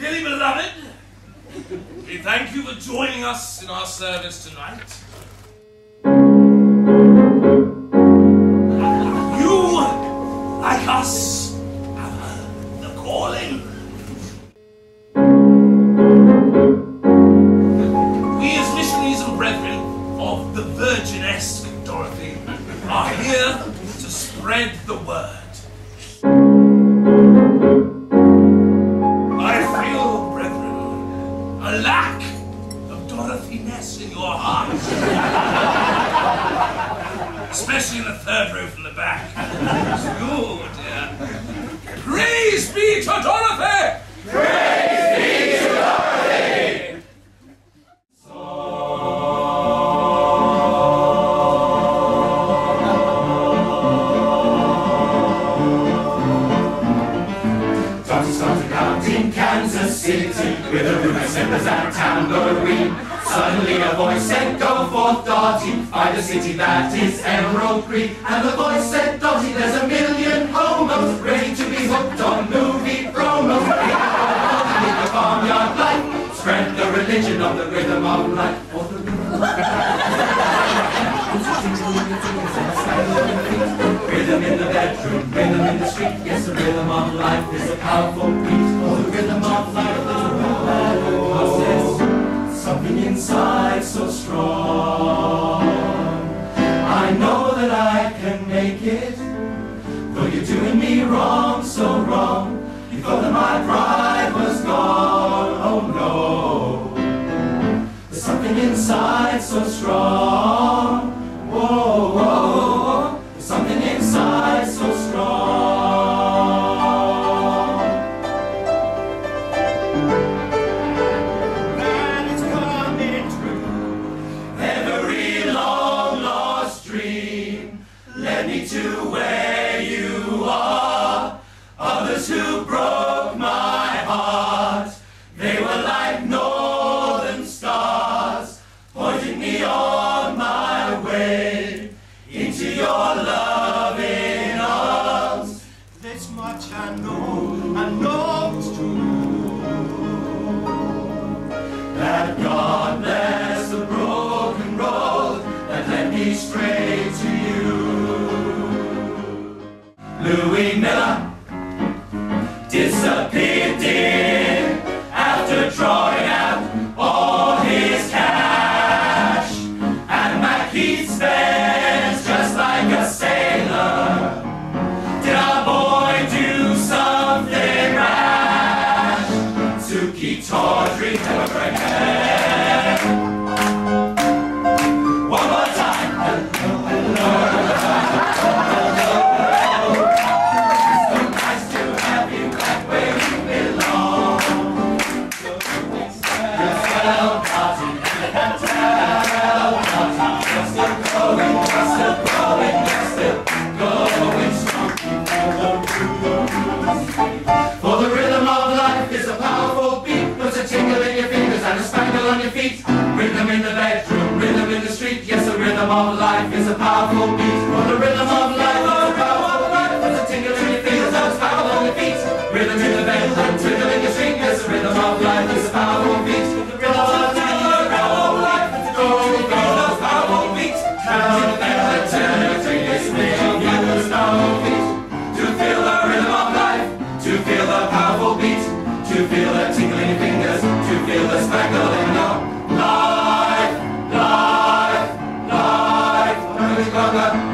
Dearly beloved, we thank you for joining us in our service tonight. You, like us, have heard the calling. We as missionaries and brethren of the Virgin-esque Dorothy are here to spread the word. Of Dorothy-ness in your heart. Especially in the third row from the back. Oh dear. Praise be to Dorothy! City with a rumor sent that tambourine. Suddenly a voice said, Go forth, Dottie, by the city that is Emerald Green. And the voice said, Dottie, there's a million homos ready to be hooked on movie promos. Live the farmyard life, spread the religion of the rhythm of life. Rhythm in the bedroom, rhythm in the street. Yes, the rhythm of life is a powerful beat. Oh, the rhythm of life inside so strong. I know that I can make it. Though you're doing me wrong, so wrong. You thought that my pride was gone. Oh no. There's something inside so strong. To where you are. Others who broke my heart, they were like northern stars, pointing me on my way into your loving arms. This much I know, I know it's true. That God bless the broken road that led me straight Louis Miller disappeared dead after drawing out all his cash. And Mackie spends just like a sailor. Did our boy do something rash to keep Tawdry never again? Life 나가